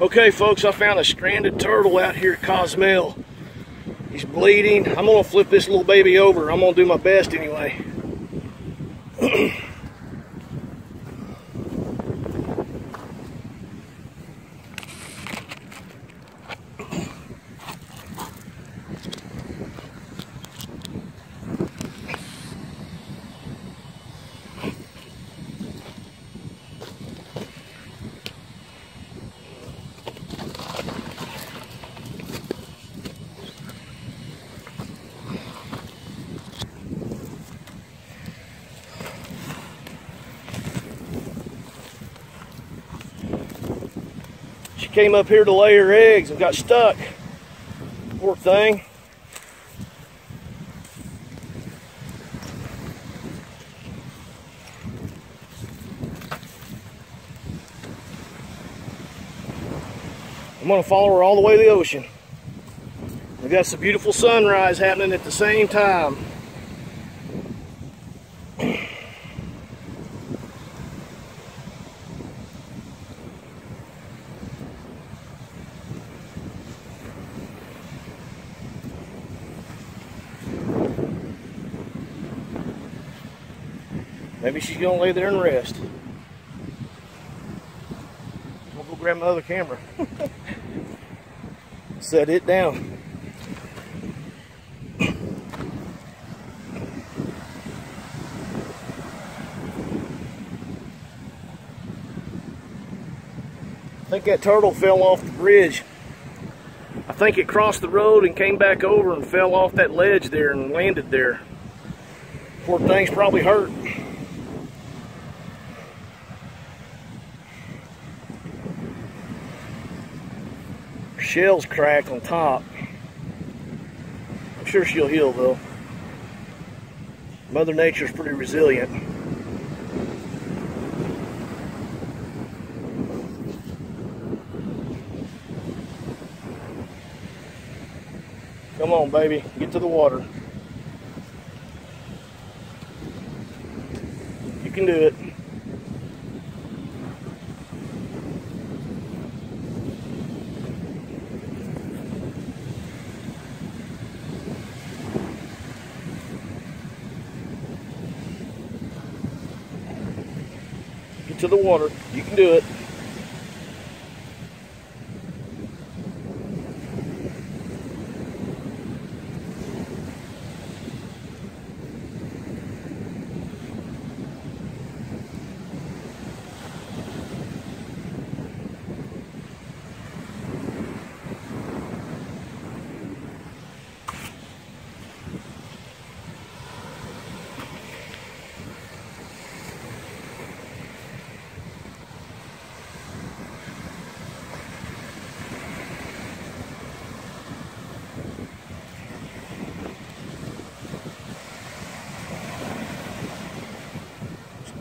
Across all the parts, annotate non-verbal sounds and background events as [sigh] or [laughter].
Okay, folks, I found a stranded turtle out here at Cozumel. He's bleeding. I'm gonna flip this little baby over. I'm gonna do my best anyway. [clears throat] came up here to lay her eggs and got stuck. Poor thing. I'm gonna follow her all the way to the ocean. We got some beautiful sunrise happening at the same time. Maybe she's gonna lay there and rest. I'll go grab my other camera. [laughs] Set it down. I think that turtle fell off the bridge. I think it crossed the road and came back over and fell off that ledge there and landed there. Poor thing's probably hurt. Shell's cracked on top. I'm sure she'll heal though. Mother Nature's pretty resilient. Come on, baby, get to the water. You can do it. Get to the water. You can do it.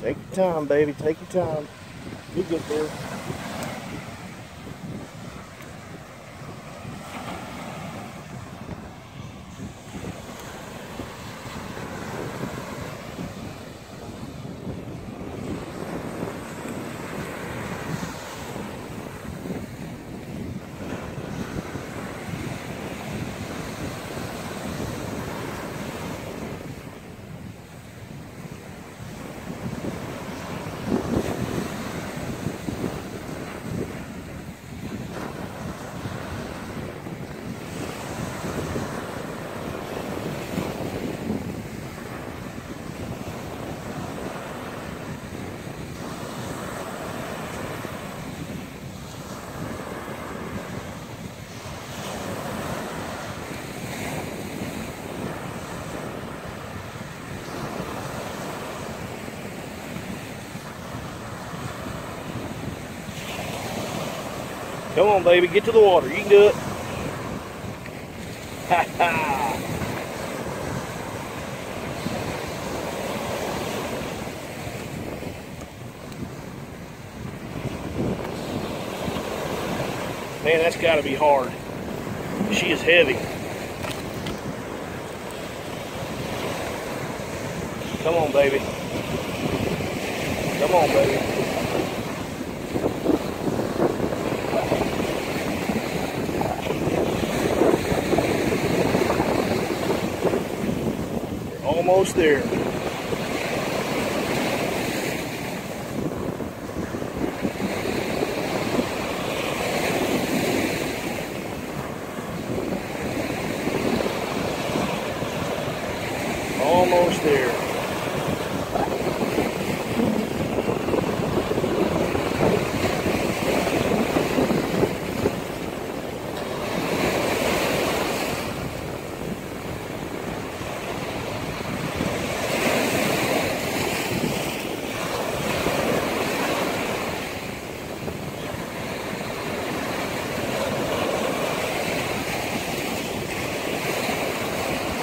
Take your time, baby. Take your time. You get there. Come on, baby. Get to the water. You can do it. [laughs] Man, that's got to be hard. She is heavy. Come on, baby. Come on, baby. Almost there. Almost there.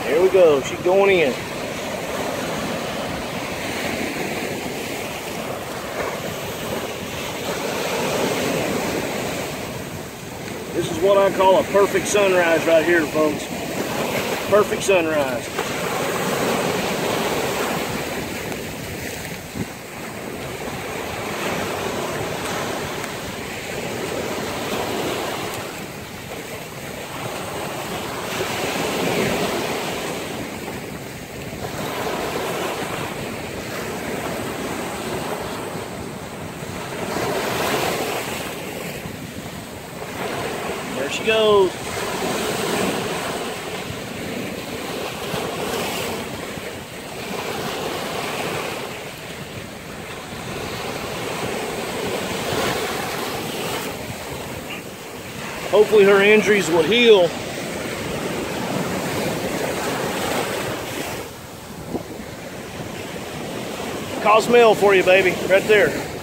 There we go. She's going in. This is what I call a perfect sunrise right here, folks. Perfect sunrise. She goes. Hopefully her injuries will heal. Cozumel for you, baby. Right there.